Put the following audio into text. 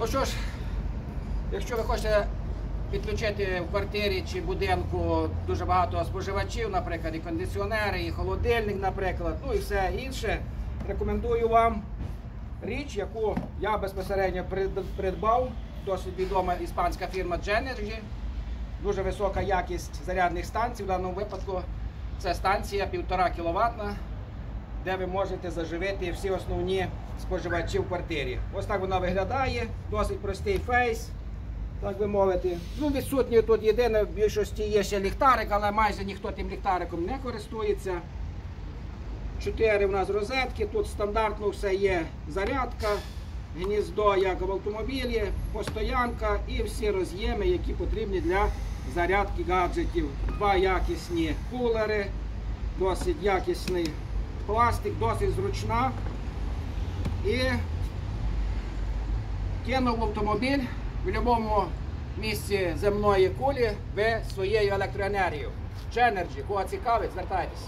Ну що ж, якщо ви хочете підключити в квартирі чи будинку дуже багато споживачів, наприклад, і кондиціонери, і холодильник, наприклад, ну і все інше, рекомендую вам річ, яку я безпосередньо придбав. Досить відома іспанська фірма Genergy. Дуже висока якість зарядних станцій. В даному випадку це станція 1,5 кВт, де ви можете заживити всі основні споживачі в квартирі. Ось так вона виглядає, досить простий фейс, так би мовити. Ну, відсутній тут єдине, в більшості є ще ліхтарик, але майже ніхто тим ліхтариком не користується. Чотири у нас розетки, тут стандартно все є зарядка, гніздо, як в автомобілі, постоянка і всі роз'єми, які потрібні для зарядки гаджетів. Два якісні кулери, досить якісний пластик, досить зручна. І кинув автомобіль в будь-якому місці земної кулі ви своєю електроенергією. Ченерджі, кого цікавить, звертайтеся.